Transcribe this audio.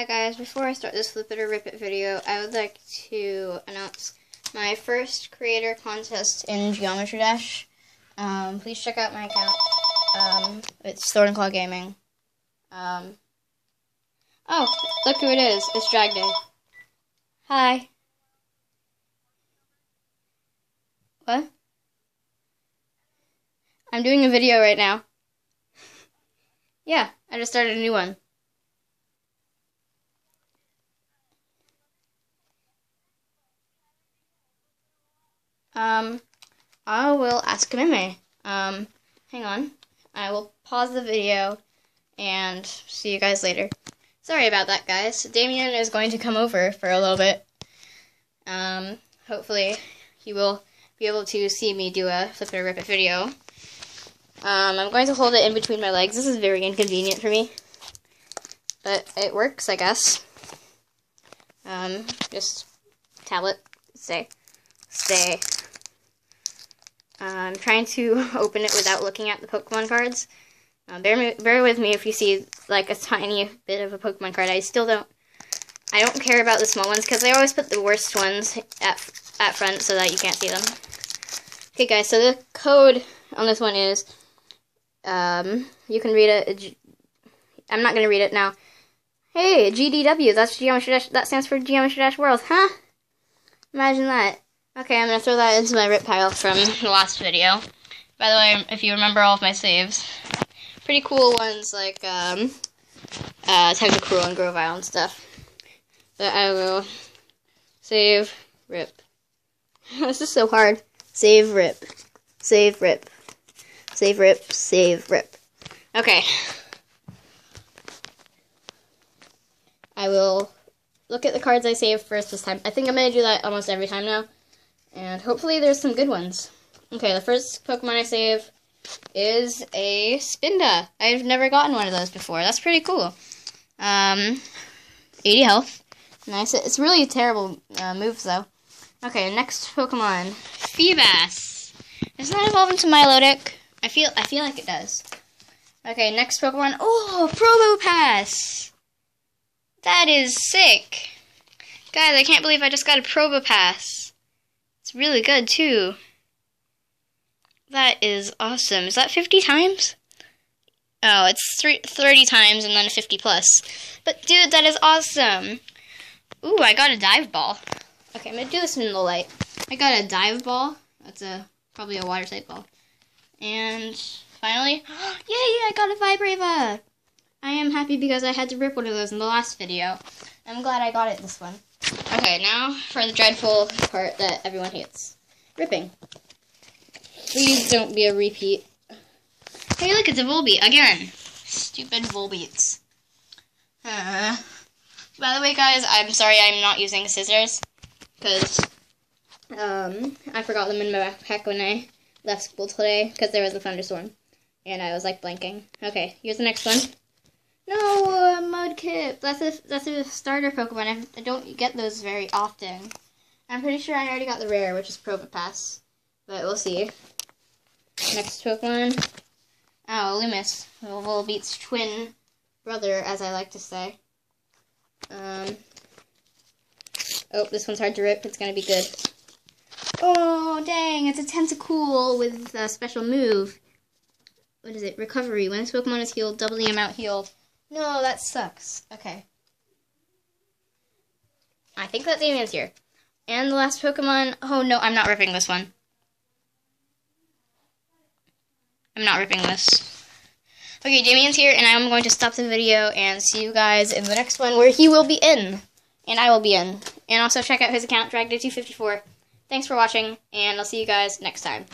Hi guys, before I start this Flip It or Rip It video, I would like to announce my first creator contest in Geometry Dash. Um, please check out my account. Um, it's and Claw Gaming. Um, oh, look who it is. It's Drag Day. Hi. What? I'm doing a video right now. Yeah, I just started a new one. Um, I will ask Meme. Um, hang on. I will pause the video and see you guys later. Sorry about that, guys. Damien is going to come over for a little bit. Um, hopefully he will be able to see me do a flip it or rip it video. Um, I'm going to hold it in between my legs. This is very inconvenient for me. But it works, I guess. Um, just tablet, stay, stay. Uh, I'm trying to open it without looking at the Pokemon cards. Uh, bear, bear with me if you see like a tiny bit of a Pokemon card. I still don't, I don't care about the small ones because they always put the worst ones at, at front so that you can't see them. Okay guys, so the code on this one is, um, you can read it, I'm not going to read it now. Hey, GDW, that's Geometry Dash, that stands for Geometry Dash World, huh? Imagine that. Okay, I'm to throw that into my rip pile from the last video. By the way, if you remember all of my saves, pretty cool ones like um, uh, Tentacruel and Grovyle and stuff. But I will save, rip. this is so hard. Save, rip. Save, rip. Save, rip. Save, rip. Okay. I will look at the cards I saved first this time. I think I'm going to do that almost every time now. And hopefully there's some good ones. Okay, the first Pokemon I save is a Spinda. I've never gotten one of those before. That's pretty cool. Um, 80 health. Nice. It's really terrible uh, moves, though. Okay, next Pokemon. Feebas. Doesn't that evolve into Milotic? I feel I feel like it does. Okay, next Pokemon. Oh, Probopass. That is sick. Guys, I can't believe I just got a Probopass. It's really good, too. That is awesome. Is that 50 times? Oh, it's three, 30 times and then 50 plus. But, dude, that is awesome. Ooh, I got a dive ball. Okay, I'm to do this in the light. I got a dive ball. That's a probably a water type ball. And finally, yay, I got a Vibrava! I am happy because I had to rip one of those in the last video. I'm glad I got it this one. Okay, now for the dreadful part that everyone hates. Ripping. Please don't be a repeat. Hey, look, it's a Volbeat again. Stupid Volbeats. Uh, by the way, guys, I'm sorry I'm not using scissors. Because um, I forgot them in my backpack when I left school today because there was a thunderstorm. And I was, like, blanking. Okay, here's the next one. No, uh, Mudkip. That's a that's a starter Pokemon. I, don't get those very often. I'm pretty sure I already got the rare, which is Probopass. But we'll see. Next Pokemon. Oh, Illumise. Volbeat's twin brother, as I like to say. Um. Oh, this one's hard to rip. It's gonna be good. Oh, dang. It's a Tentacool with a special move. What is it? Recovery. When this Pokemon is healed, double the amount healed. No, that sucks. Okay. I think that Damien's here. And the last Pokemon... Oh, no, I'm not ripping this one. I'm not ripping this. Okay, Damien's here, and I'm going to stop the video and see you guys in the next one where he will be in. And I will be in. And also check out his account, Dragday254. Thanks for watching, and I'll see you guys next time.